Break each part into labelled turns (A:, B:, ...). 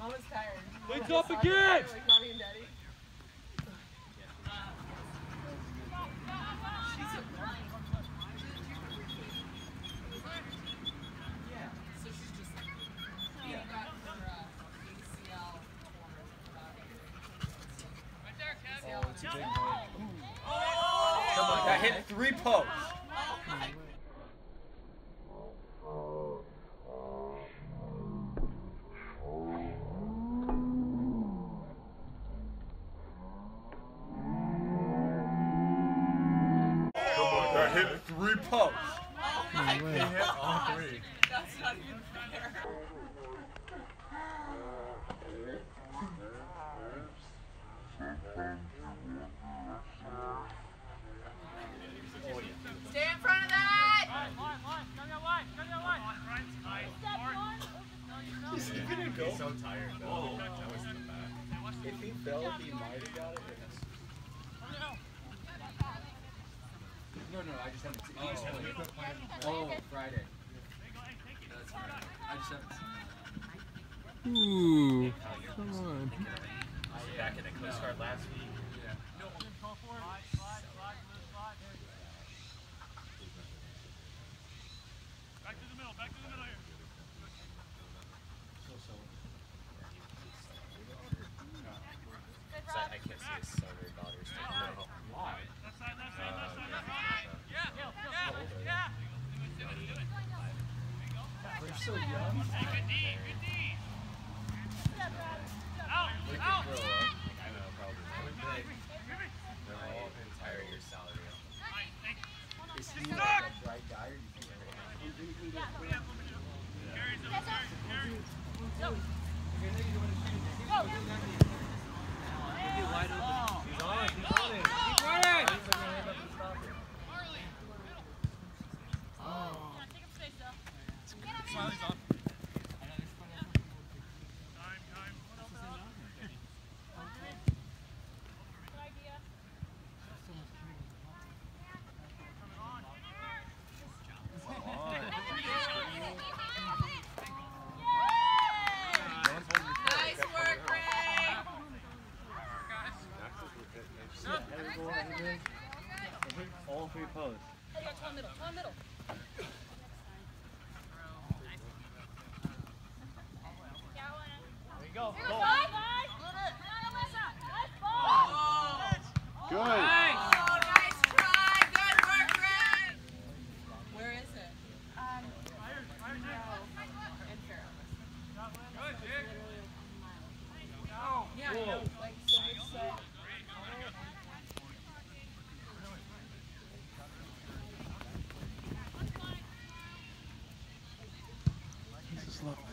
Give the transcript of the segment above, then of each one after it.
A: Mama's tired.
B: It's
A: Mama
B: up
A: soccer,
B: again!
A: Like mommy and daddy. She's a Yeah. So
C: hit three posts.
B: He hit all three.
A: That's not even fair. Stay in front of that!
B: So tired back.
C: If he fell, he might have got it.
D: No, no, I just haven't seen
B: Oh, oh, oh
D: I just haven't-
B: you quit playing?
D: Oh, Friday. That's right. I just haven't seen
E: Ooh, come on.
B: Back in the Coast Guard last week. So I, I can't see his son or daughter still. No. Why?
C: They're so young.
B: They could grow up. I know, probably. They're all entire year salary.
C: Is he like a bright guy or do you think
B: He's on, he's on it. Keep running! Smiley's on.
A: Nice work, Ray!
C: All three posts. Good.
A: Oh, nice try! Good work, Ray! Where is it? Um, in Fairhope. Yeah, I know. Like, so it's, uh,
E: This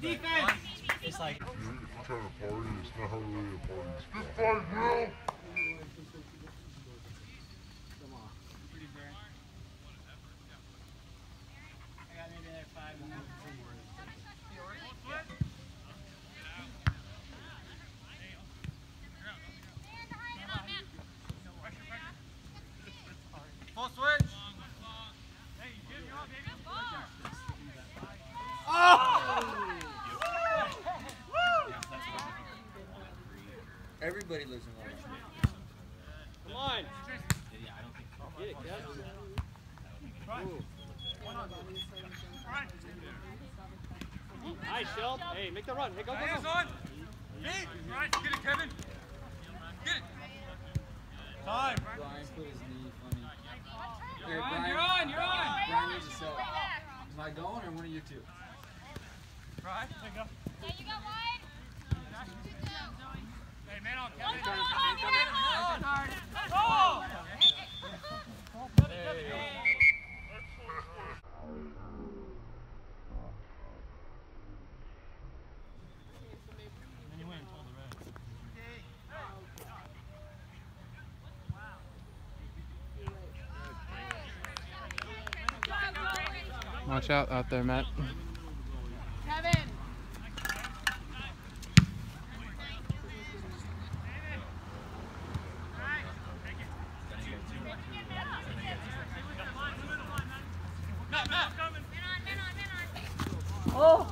B: defense!
F: Just like.
G: trying to party, it's not really a party spot.
F: I got maybe like five minutes.
D: Full switch.
C: Everybody lives in Long
D: Come on. Nice, Shell. Hey, make the run. Hey, go, go, go. on. Feet. Right. Get it, Kevin. Get it. Time.
C: Brian put his knee funny. Here,
D: You're on,
C: Brian,
D: you're on, you're on.
C: Brian needs a sub. Am I going or one of you two?
D: Right. There you go.
H: Yeah, you got wide.
D: Hey, man on,
H: One
D: Kevin.
H: more, one more.
D: Oh!
E: Watch out out there, Matt.
A: Kevin. Oh.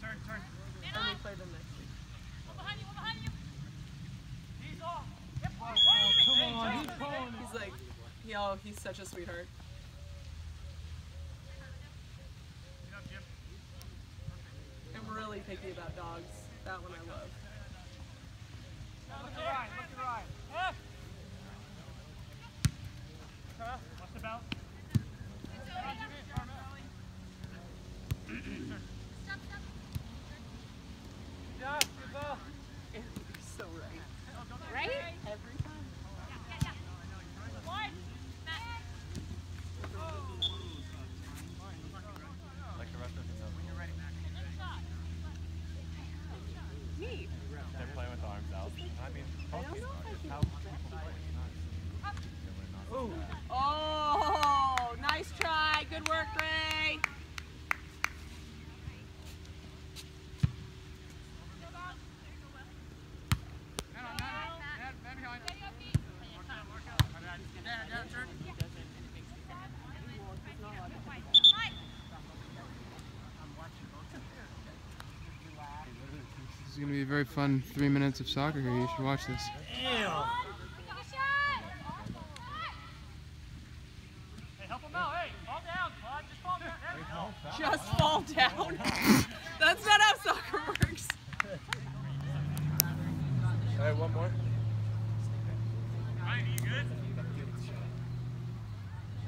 D: Turn, turn.
A: Let me play them next week.
H: Behind you, behind you.
D: He's off.
A: Come on, he's calling. He's like, yo, he's such a sweetheart. I'm really picky about dogs. That one I love.
D: Look to right, look to right. Huh? Huh? What's the belt?
H: Stop, stop.
D: Good job, good ball.
A: You're so right.
H: Right?
A: Every time.
H: Yeah, yeah. Wide. Matt.
B: Like the rest of them.
H: Good shot.
A: Me.
B: They're playing with the arms out. I mean,
A: I don't know if I can.
B: how people play. It's not.
A: Oh, nice try. Good work, Ray.
D: Man on, man on. Man, man behind. Down, down, turn.
E: This is gonna be a very fun three minutes of soccer here. You should watch this.
H: Take a shot.
D: Hey, help him out. Hey, fall down, bud. Just fall down. There we go.
A: Just fall down. That's not how soccer works.
B: Hey, one more.
D: Ryan, are you good?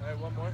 B: Hey, one more.